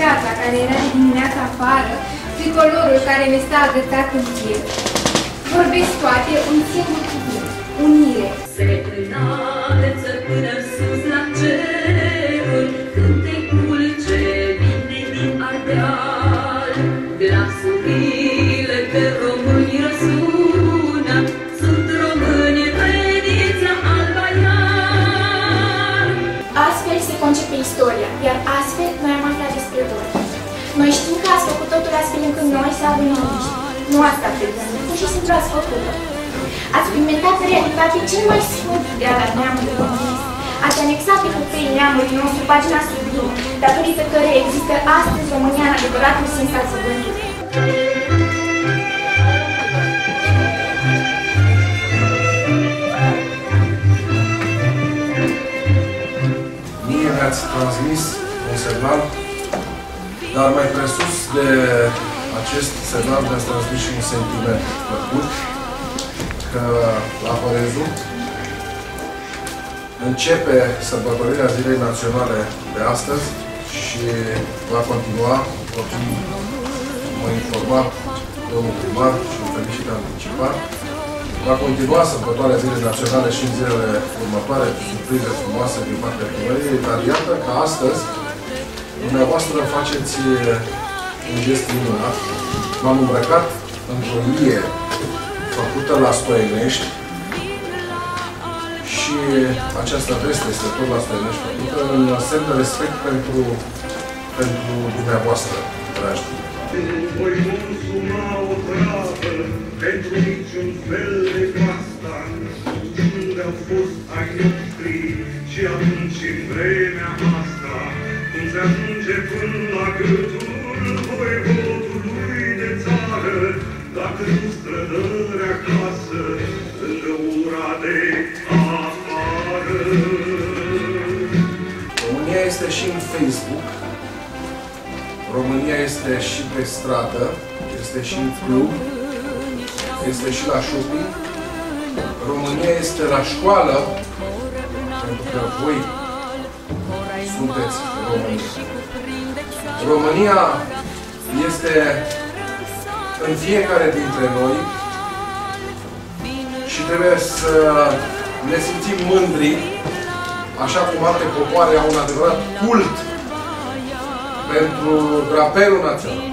pașii, ceața care era de dimineața afară, tricolorul care ne stă agățat în piept, vorbesc toate un singur totul astfel încât noi să avem liniște. Nu asta credem, pur și simplu ați făcut-o. Ați inventat realitate cel mai sfânt de a neamului românesc. Ați anexat pe copiii neamului nostru pagina sublimă, datorită care există astăzi România în adevăratul sens al cuvântului. Mie mi-ați transmis un semnal, dar mai presus de acest semnal mi-ați transmis și un sentiment plăcut, că la Horezu începe sărbătorirea Zilei Naționale de astăzi și va continua, oricum mă informa domnul primar și îl felicit anticipat, Va continua sărbătoarea Zilei Naționale și în zilele următoare cu surprize frumoase din partea primăriei, dar iată că astăzi dumneavoastră faceți un gest minunat. M-am îmbrăcat într-o lie făcută la Stoienești și această veste este tot la Stoienești făcută în semn de respect pentru, pentru dumneavoastră, dragi voi consuma o România este și pe stradă, este și în club, este și la shopping. România este la școală, pentru că voi sunteți români. România este în fiecare dintre noi și trebuie să ne simțim mândri, așa cum alte popoare au un adevărat cult pentru drapelul național,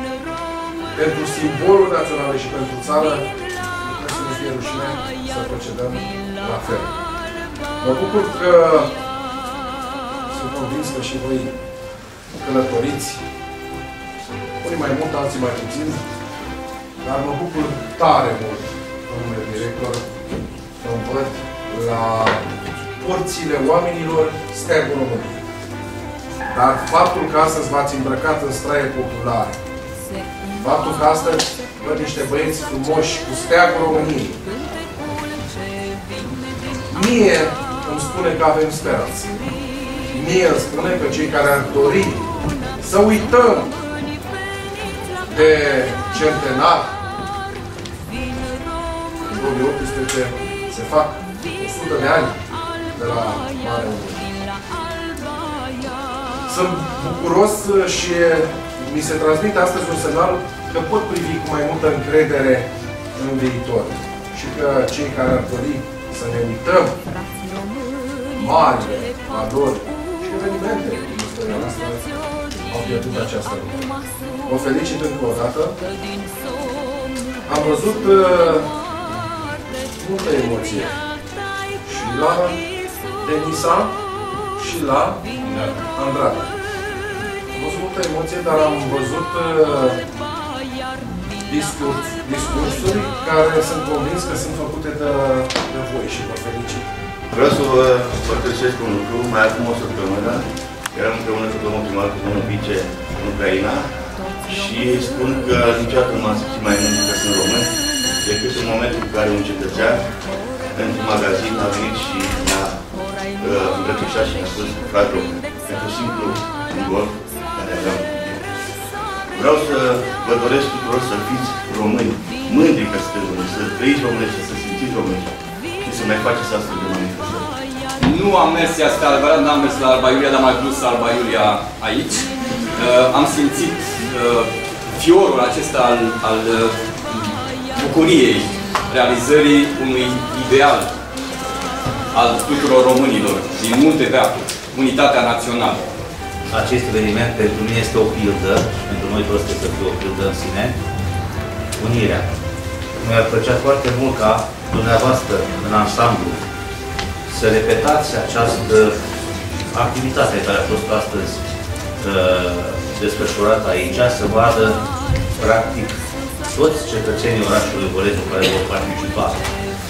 pentru simbolul național și pentru țară, trebuie să ne fie rușine să procedăm la fel. Mă bucur că sunt convins că și voi călătoriți, unii mai mult, alții mai puțin, dar mă bucur tare mult, domnule director, că îmi văd la porțile oamenilor steagul României. Dar faptul că astăzi v-ați îmbrăcat în straie populare, faptul că astăzi văd niște băieți frumoși cu steagul României, mie îmi spune că avem speranță. Mie îmi spune că cei care ar dori să uităm de centenar, în 2018 se fac 100 de ani de la Marea Uniune. Sunt bucuros și mi se transmite astăzi un semnal că pot privi cu mai multă încredere în viitor. Și că cei care ar dori să ne uităm marile valori și evenimente din istoria noastră au pierdut această lucru. Vă felicit încă o dată. Am văzut uh, multă emoție și la Denisa și la Andrade. Am văzut multă emoție, dar am văzut uh, discurs, discursuri care sunt convins că sunt făcute de, de voi și vă felicit. Vreau să vă împărtășesc un lucru. Mai acum o săptămână eram împreună cu domnul primar, cu domnul vice în Ucraina și spun că niciodată nu m-am simțit mai mult că sunt român decât în momentul în care un cetățean într-un magazin a venit și mi-a uh, îmbrățișat și mi-a spus frate român, pentru simplu un gol care aveam. Vreau să vă doresc tuturor să fiți români, mândri că sunteți români, să trăiți românești, să simțiți românești și să mai faceți astfel de manifestări. nu am mers, este adevărat, n-am mers la Alba Iulia, dar am mai dus Alba Iulia aici. Uh, am simțit uh, fiorul acesta al, al uh, bucuriei, realizării unui ideal al tuturor românilor din multe veacuri, unitatea națională. Acest eveniment pentru mine este o pildă, pentru noi toți trebuie să fie o pildă în sine, unirea. Mi-ar plăcea foarte mult ca dumneavoastră, în ansamblu, să repetați această activitate care a fost astăzi uh, desfășurată aici, să vadă, practic, toți cetățenii orașului Volezu care vor participa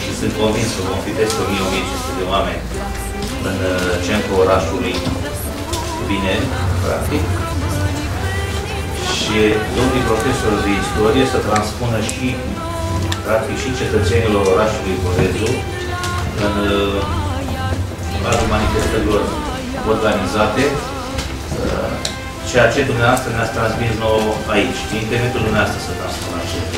și sunt convins că vom fi peste 1500 de oameni în uh, centrul orașului vineri, practic, și domnul profesor de istorie să transpună și, practic, și cetățenilor orașului Volezu în uh, cadrul manifestărilor organizate, uh, ceea ce dumneavoastră ne-ați transmis nouă aici, din internetul dumneavoastră să transpună acest